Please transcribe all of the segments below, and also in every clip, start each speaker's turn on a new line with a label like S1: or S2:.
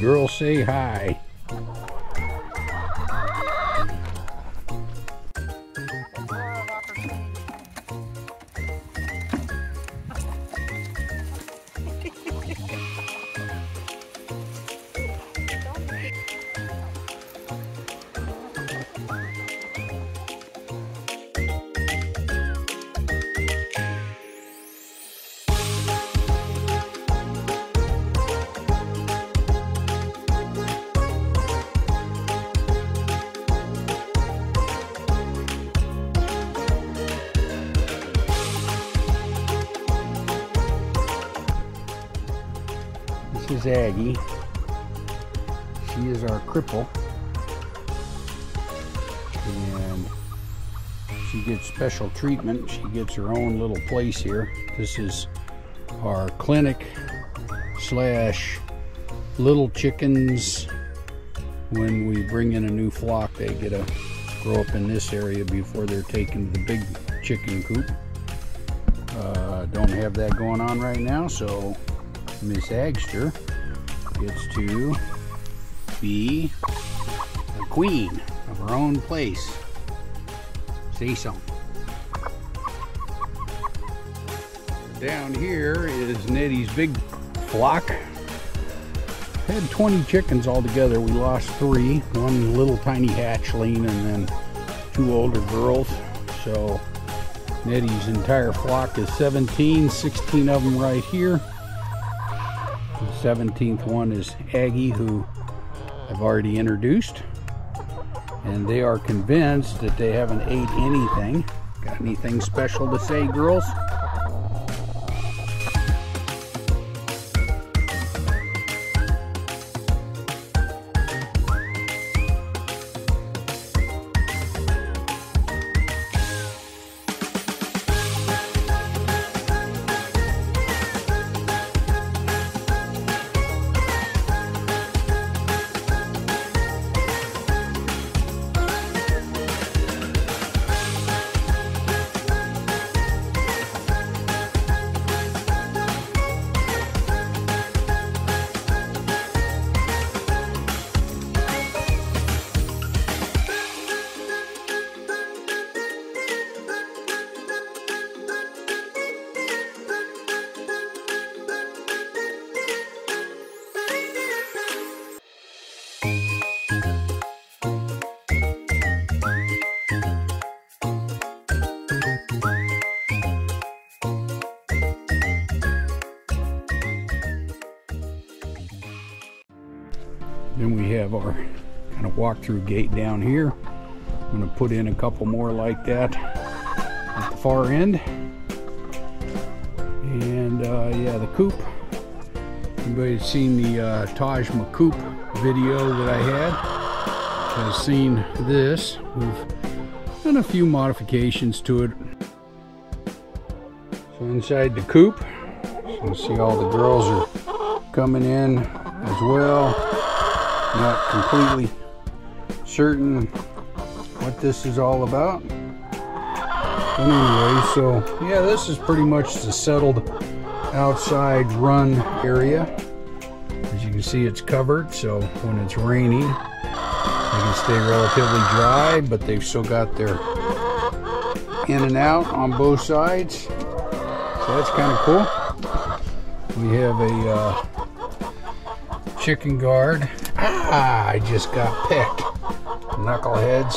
S1: girls say hi. Is Aggie. She is our cripple. And she gets special treatment. She gets her own little place here. This is our clinic slash little chickens. When we bring in a new flock, they get to grow up in this area before they're taken to the big chicken coop. Uh, don't have that going on right now, so Miss Agster gets to be a queen of her own place. Say something. Down here is Nettie's big flock. Had 20 chickens altogether. We lost three. One little tiny hatchling and then two older girls. So Nettie's entire flock is 17, 16 of them right here. The 17th one is Aggie, who I've already introduced. And they are convinced that they haven't ate anything. Got anything special to say, girls? Then we have our kind of walk-through gate down here. I'm going to put in a couple more like that at the far end. And uh, yeah, the coop. Anybody seen the uh, Taj Macoop video that I had has seen this. We've done a few modifications to it. So inside the coop, so you see all the girls are coming in as well not completely certain what this is all about. But anyway, so yeah, this is pretty much the settled outside run area. As you can see, it's covered, so when it's raining, they can stay relatively dry, but they've still got their in and out on both sides. So that's kind of cool. We have a uh, chicken guard Ah, I just got picked. Knuckleheads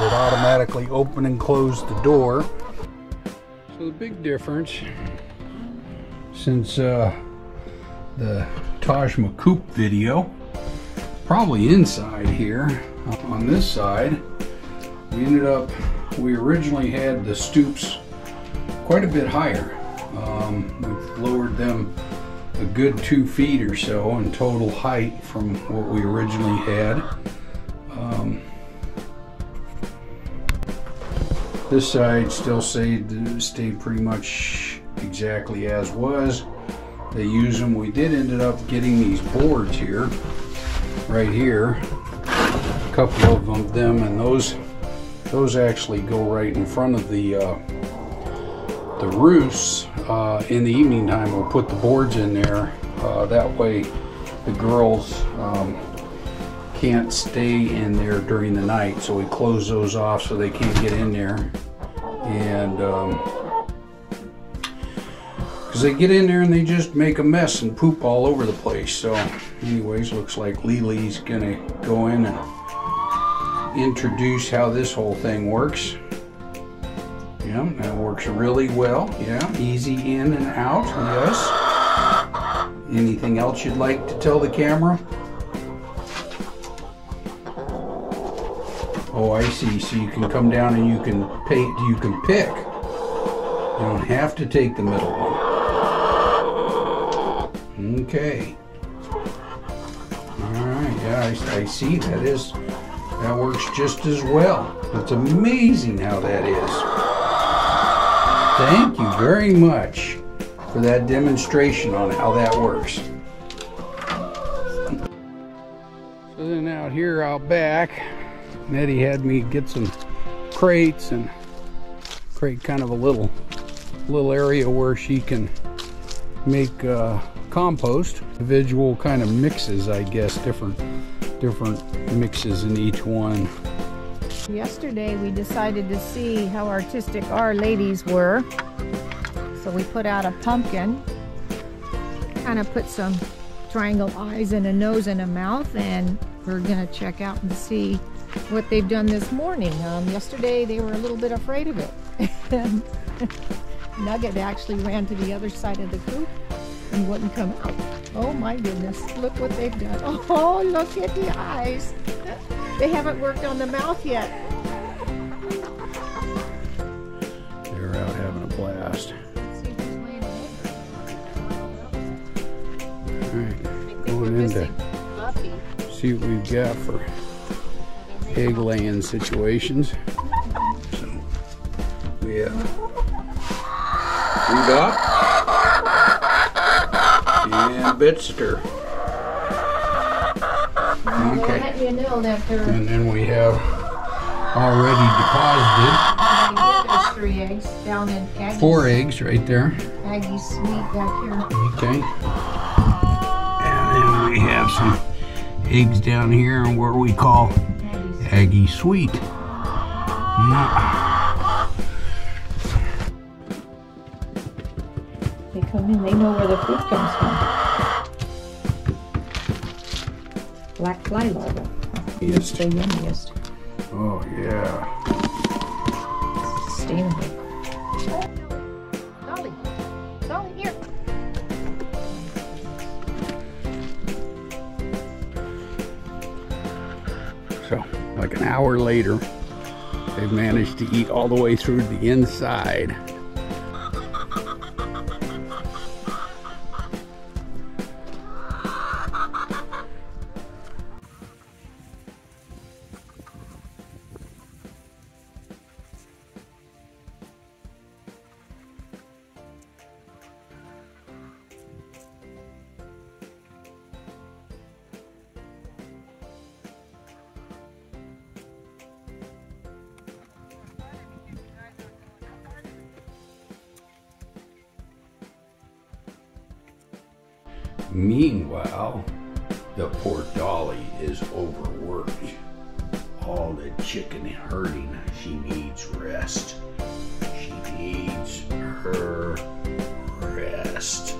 S1: would automatically open and close the door. So the big difference, since uh, the Taj Macoop video, probably inside here, on this side, we ended up, we originally had the stoops quite a bit higher. Um, we've lowered them a good two feet or so in total height from what we originally had. Um, this side still stayed, stayed pretty much exactly as was. They use them. We did ended up getting these boards here, right here, a couple of them, them and those those actually go right in front of the uh, the roosts uh, in the evening time we'll put the boards in there uh, that way the girls um, can't stay in there during the night, so we close those off so they can't get in there. And um, because they get in there and they just make a mess and poop all over the place. So, anyways, looks like Lily's gonna go in and introduce how this whole thing works. Yeah, that works really well. Yeah, easy in and out. Yes. Anything else you'd like to tell the camera? Oh, I see. So you can come down and you can paint, You can pick. You don't have to take the middle one. Okay. All right. Yeah, I, I see. That is. That works just as well. It's amazing how that is. Thank you very much for that demonstration on how that works. So then out here out back, Nettie had me get some crates and create kind of a little little area where she can make uh, compost individual kind of mixes I guess different different mixes in each one
S2: Yesterday we decided to see how artistic our ladies were. So we put out a pumpkin, kind of put some triangle eyes and a nose and a mouth, and we're gonna check out and see what they've done this morning. Um, yesterday they were a little bit afraid of it. Nugget actually ran to the other side of the coop and wouldn't come out. Oh my goodness, look what they've done. Oh, look at the eyes. They haven't worked on the mouth yet.
S1: they're out having a blast
S2: see who's laying an egg.
S1: all right Going
S2: we're
S1: into- see what we've got for egg laying situations so we have Rudolph and Bitster
S2: We'll
S1: okay
S2: let you know that they're
S1: and then we have already deposited
S2: gonna those three eggs down in Aggie's,
S1: four eggs right there
S2: Aggie's suite back here.
S1: Okay. And then we have some eggs down here in where we call
S2: Aggie's.
S1: Aggie Sweet. Yeah.
S2: They come in, they know where the food comes from. Black fly larva.
S1: Yes.
S2: It's the yummiest.
S1: Oh yeah.
S2: Sustainable. Dolly, Dolly, here.
S1: So, like an hour later, they've managed to eat all the way through the inside. Meanwhile, the poor dolly is overworked. All the chicken herding, she needs rest. She needs her rest.